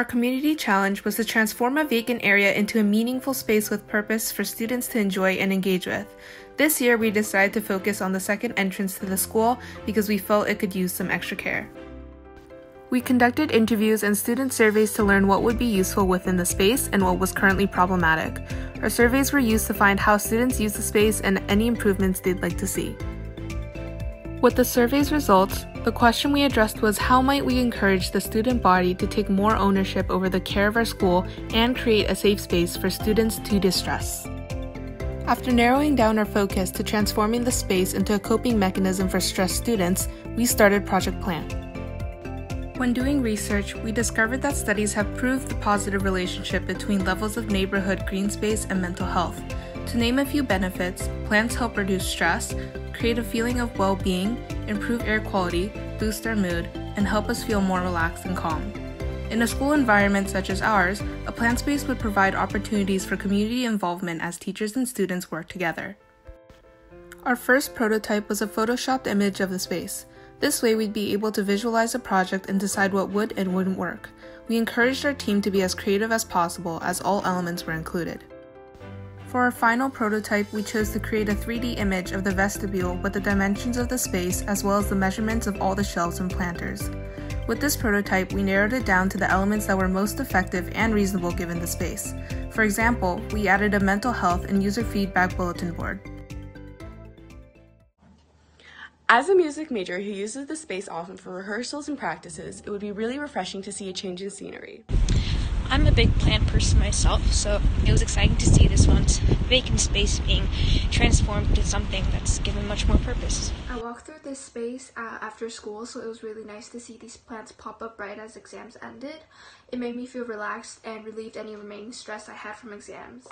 Our community challenge was to transform a vacant area into a meaningful space with purpose for students to enjoy and engage with. This year, we decided to focus on the second entrance to the school because we felt it could use some extra care. We conducted interviews and student surveys to learn what would be useful within the space and what was currently problematic. Our surveys were used to find how students use the space and any improvements they'd like to see. With the survey's results, the question we addressed was how might we encourage the student body to take more ownership over the care of our school and create a safe space for students to distress. After narrowing down our focus to transforming the space into a coping mechanism for stressed students, we started Project Plant. When doing research, we discovered that studies have proved the positive relationship between levels of neighborhood green space and mental health. To name a few benefits, plants help reduce stress, create a feeling of well being, improve air quality, boost our mood, and help us feel more relaxed and calm. In a school environment such as ours, a plant space would provide opportunities for community involvement as teachers and students work together. Our first prototype was a photoshopped image of the space. This way, we'd be able to visualize the project and decide what would and wouldn't work. We encouraged our team to be as creative as possible as all elements were included. For our final prototype, we chose to create a 3D image of the vestibule with the dimensions of the space as well as the measurements of all the shelves and planters. With this prototype, we narrowed it down to the elements that were most effective and reasonable given the space. For example, we added a mental health and user feedback bulletin board. As a music major who uses the space often for rehearsals and practices, it would be really refreshing to see a change in scenery. I'm a big plant person myself, so it was exciting to see this once vacant space being transformed into something that's given much more purpose. I walked through this space uh, after school, so it was really nice to see these plants pop up right as exams ended. It made me feel relaxed and relieved any remaining stress I had from exams.